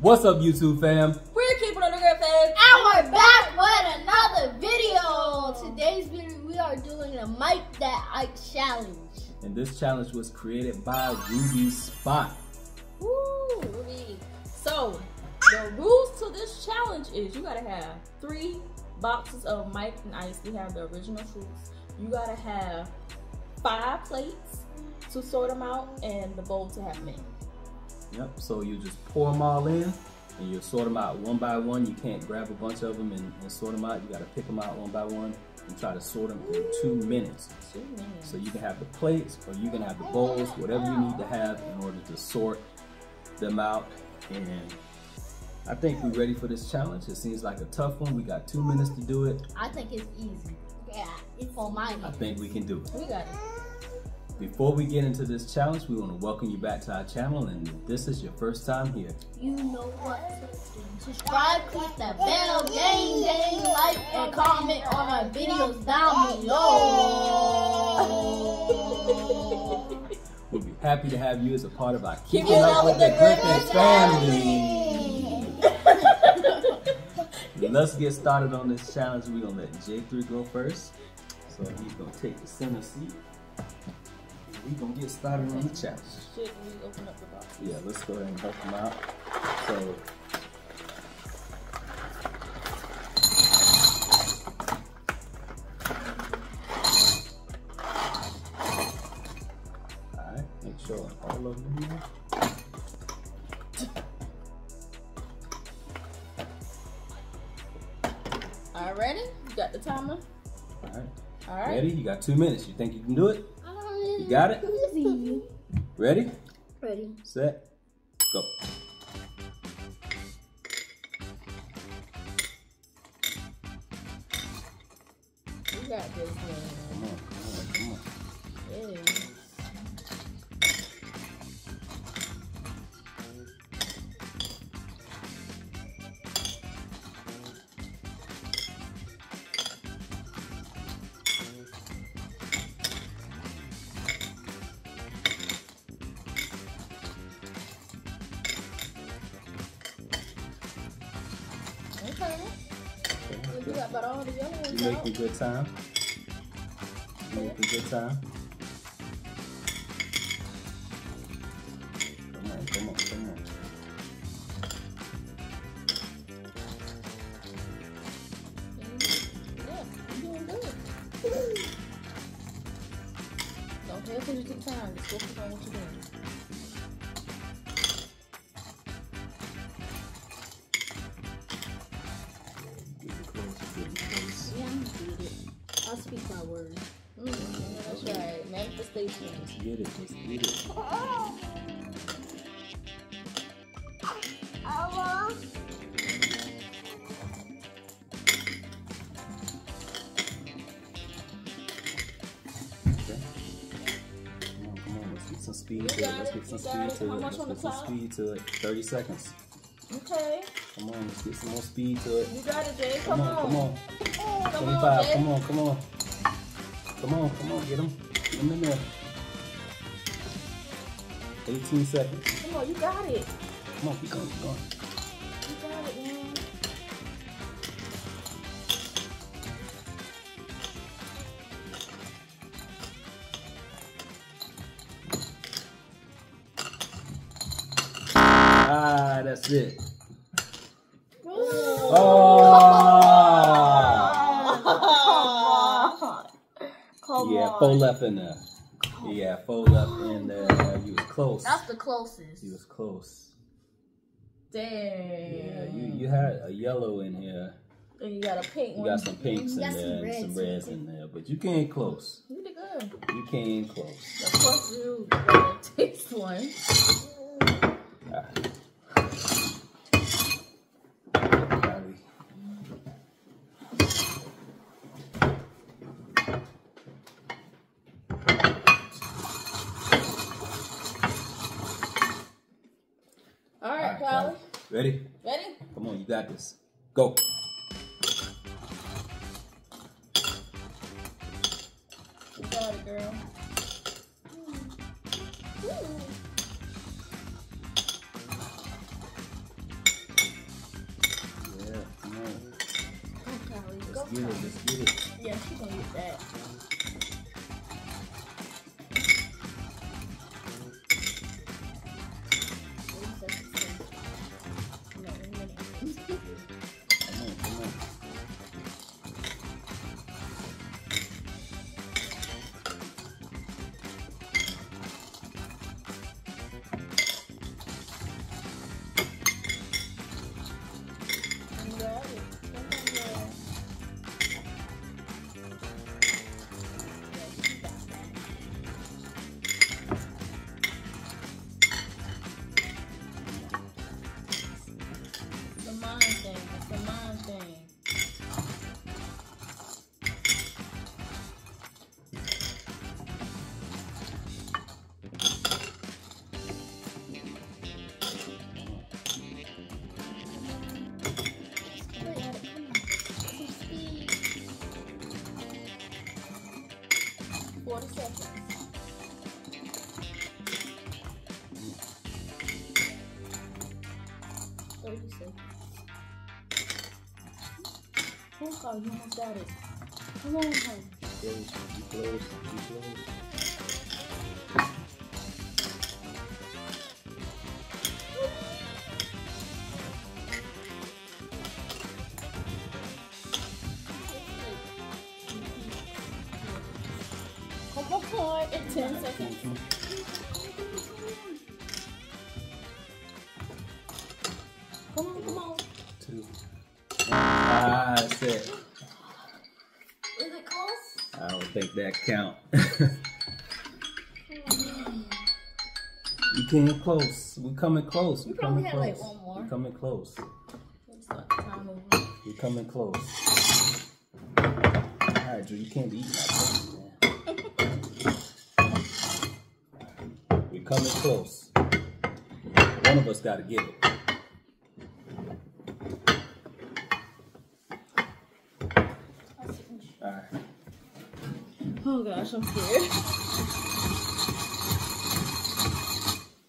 What's up, YouTube fam? We're keeping on the good fam. And we're back with another video. Today's video, we are doing the Mike Dat Ike Challenge. And this challenge was created by Ruby Spot. Woo, Ruby. So, the rules to this challenge is you gotta have three boxes of Mike and Ikes. We have the original fruits. You gotta have five plates to sort them out and the bowl to have mint. Yep, so you just pour them all in and you sort them out one by one. You can't grab a bunch of them and, and sort them out. You gotta pick them out one by one and try to sort them in two minutes. Two minutes. So you can have the plates or you can have the bowls, whatever you need to have in order to sort them out. And I think we're ready for this challenge. It seems like a tough one. We got two minutes to do it. I think it's easy. Yeah, it's for mine. I think we can do it. We got it. Before we get into this challenge, we want to welcome you back to our channel. And if this is your first time here, You know what to do. Subscribe, click that bell, dang, dang, like, and comment on our videos down below. we'll be happy to have you as a part of our Keeping Up with the Griffin family. Let's get started on this challenge. We're going to let J3 go first. So he's going to take the center seat. We're going to get started on the challenge. Should we open up the box? Yeah, let's go ahead and help them out. So, all right, make sure all of them here. All ready? You got the timer? All right, All right. ready? You got two minutes. You think you can do it? Got it? Easy. Ready, Ready. set, go. You got this, man. Come on, come on, come on. Yeah. Making good time? You making good time? Get it, let's get it. Okay. Come on, come on, let's get some speed to it. Let's get some speed to it. Let's get some speed to it. 30 seconds. Okay. Come on, let's get some more speed to it. You got it, Jay. Come Come, on, come on. Come 25, on, Jay. come on, come on. Come on, come on, get him. Get him in there. 18 seconds. Come on, you got it. Come on, keep going, keep going. You got it, man. Ah, that's it. Oh. Oh! Come Yeah, on. four left in there. Yeah, fold up in there. Uh, you was close. That's the closest. You was close. Damn. Yeah, you, you had a yellow in here. And you got a pink You one. got some pinks in You got there some and some reds reds in there, but you came close. You did good. You came close. Of course, you gotta taste one. Ah. that is. Go. Got Go, Yeah, she's gonna get that. Seconds. Thirty seconds. Oh God, you almost got it. Come on, honey. Close, close, close. On, come on. In ten seconds. Come on, come on. Two. Ah, that's it. Is it close? I don't think that count. you came close. We coming close. We We probably coming had, like, close. one more. We coming close. Let's start the time over. We coming close. All right, Drew, you can't be eating that thing, man. We coming close. One of us got to get it. All right. Oh gosh, I'm scared.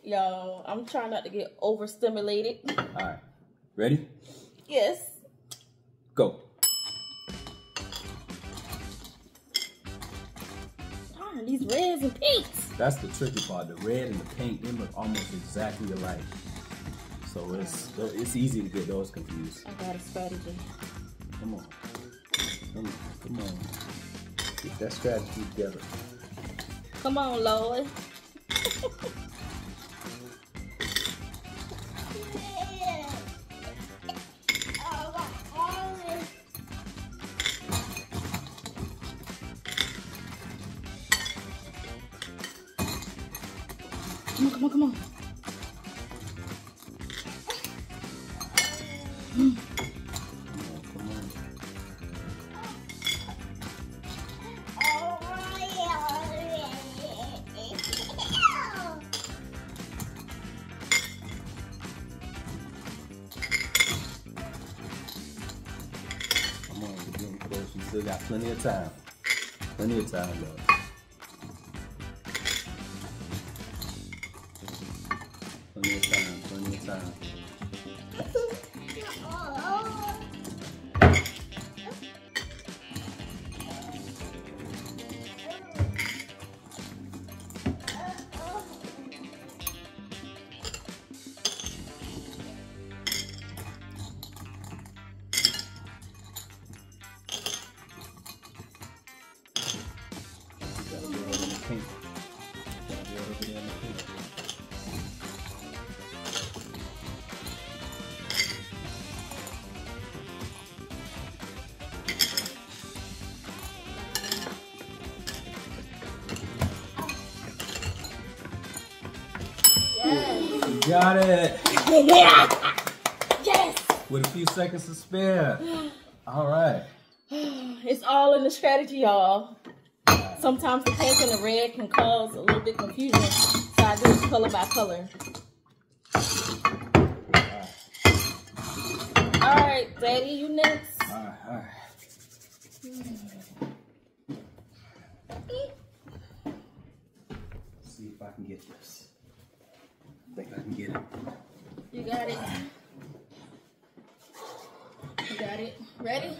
Yo, I'm trying not to get overstimulated. All right. Ready? Yes. Go. That's the tricky part. The red and the pink, they look almost exactly alike. So it's it's easy to get those confused. I got a strategy. Come on. Come on. Come on. Get that strategy together. Come on, Lord. plenty of time. Plenty of time left. Got it! Yeah. Yes! With a few seconds to spare. All right. It's all in the strategy, y'all. Sometimes the pink and the red can cause a little bit confusion. So I do it color by color. All right, Daddy, you next. All right, all right. Mm. See if I can get this. Get it. You got it. You got it. Ready?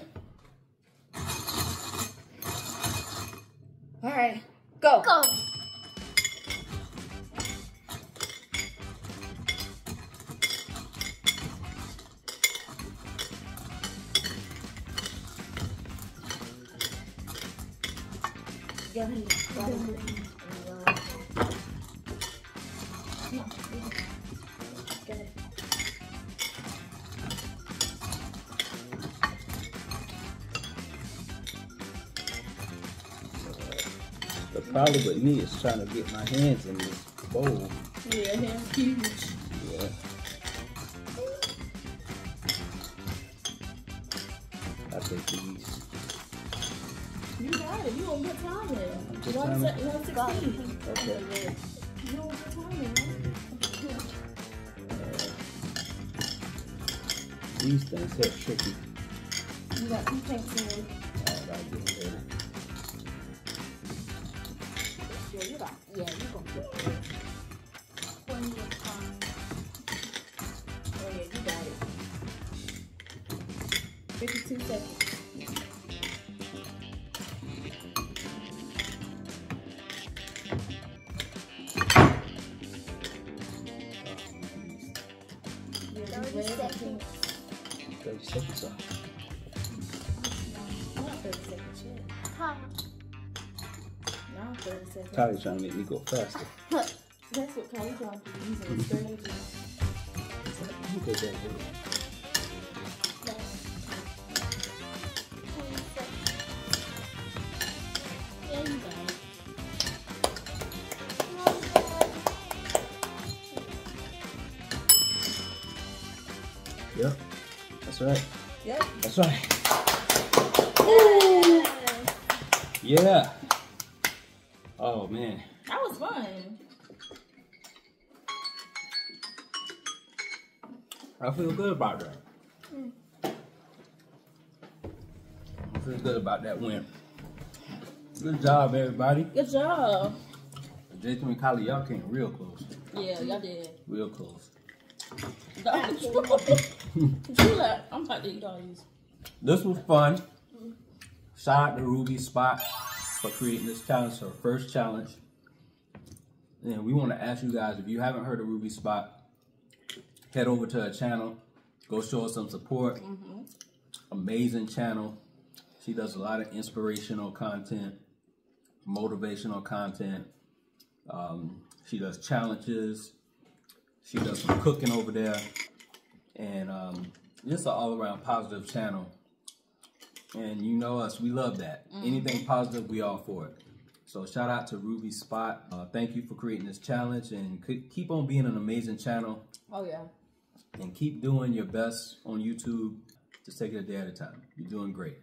The problem with me is trying to get my hands in this bowl. Yeah, hands huge. Yeah. I think these. You got it. You on good time there. Good One, timing. se- one sixteen. Okay. You on good time there. These things hit tricky. You got two tanks in. Seconds. Yeah, 30 seconds. Thirty seconds off. Not thirty seconds yet. How? Not thirty seconds. Kylie's trying to make me go faster. That's what trying to do. Using a strategy. Look at that. That's right. Yep. That's right. Yeah. Oh man. That was fun. I feel good about that. I feel good about that win. Good job, everybody. Good job. Jason and Kylie, y'all came real close. Yeah, y'all did. Real close. I'm about to eat all these. This was fun. Shout out to Ruby Spot for creating this challenge, her first challenge. And we want to ask you guys if you haven't heard of Ruby Spot, head over to her channel, go show her some support. Amazing channel. She does a lot of inspirational content, motivational content. Um, she does challenges. She does some cooking over there, and um, just an all-around positive channel. And you know us, we love that. Anything positive, we all for it. So shout out to Ruby Spot. Uh, thank you for creating this challenge, and keep on being an amazing channel, Oh yeah. and keep doing your best on YouTube. Just take it a day at a time. You're doing great.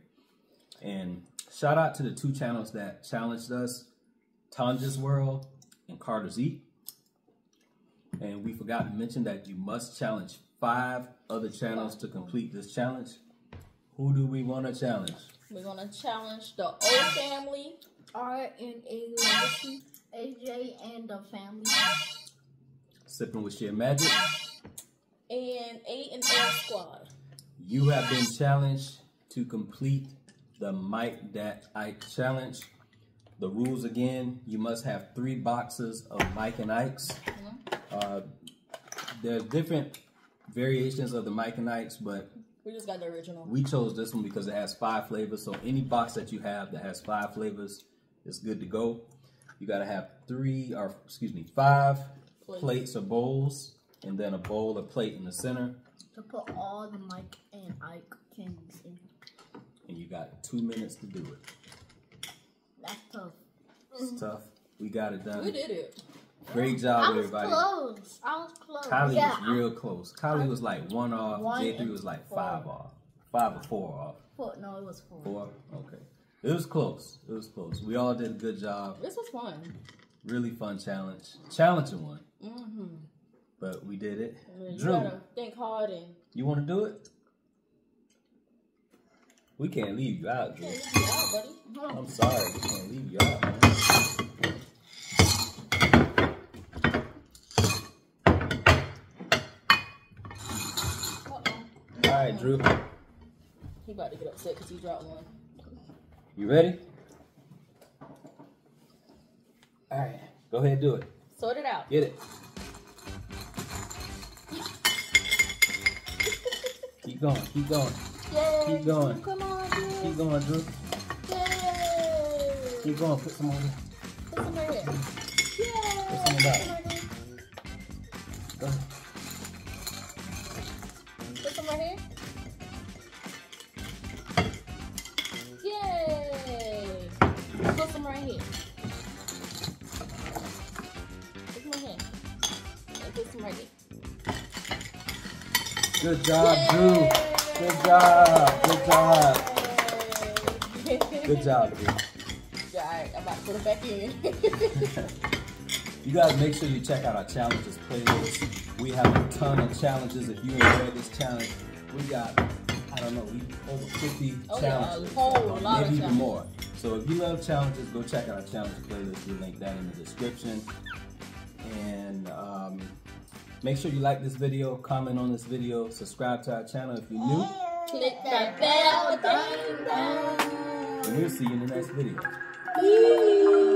And shout out to the two channels that challenged us, Tonja's World and Carter's Eat. And we forgot to mention that you must challenge five other channels to complete this challenge. Who do we want to challenge? We're gonna challenge the O family. R and A Legacy, AJ and the family. Sipping with Sheer Magic. and A and L squad. You have been challenged to complete the Mike Dat Ike challenge. The rules again, you must have three boxes of Mike and Ike's. Uh, there's different variations of the Mike and Ike's, but We just got the original. we chose this one because it has five flavors. So any box that you have that has five flavors is good to go. You gotta have three, or excuse me, five Plates. plates or bowls, and then a bowl or plate in the center. To put all the Mike and Ike candies in. And you got two minutes to do it. That's tough. It's tough. We got it We done. did it. Great I job, was everybody. close. I was close. Kylie yeah, was real close. Kylie was like one off. One J3 and was like four. five off. Five or four off. Four, no, it was four. Four? Okay. It was close. It was close. We all did a good job. This was fun. Really fun challenge. Challenging one. Mm-hmm. But we did it. You Drew, gotta think hard and you want to do it? We can't leave you out, Drew. you out, buddy. I'm sorry. We can't leave you out, man. Right, Drew. He about to get upset because he dropped one. You ready? All right, go ahead, do it. Sort it out. Get it. keep going, keep going, Yay. keep going, Come on, Drew. keep going, Drew. Yay. Keep going. Put some on there. Put some right here. Yay. Put some in that. Put some right here. Go ahead. Put some right here. Put some right here. And put some right here. Good job, Drew. Good job. Good job. Yay. Good job, Drew. Alright, I'm about to put it back in. You guys make sure you check out our challenges playlist. We have a ton of challenges. If you enjoyed this challenge, we got, I don't know, over 50 Oh, yeah, a challenges. whole or lot of maybe even more. So if you love challenges, go check out our challenge playlist. We'll link that in the description. And um, make sure you like this video, comment on this video, subscribe to our channel if you're new, Click that bell, ding, ding. and we'll see you in the next video. Yee.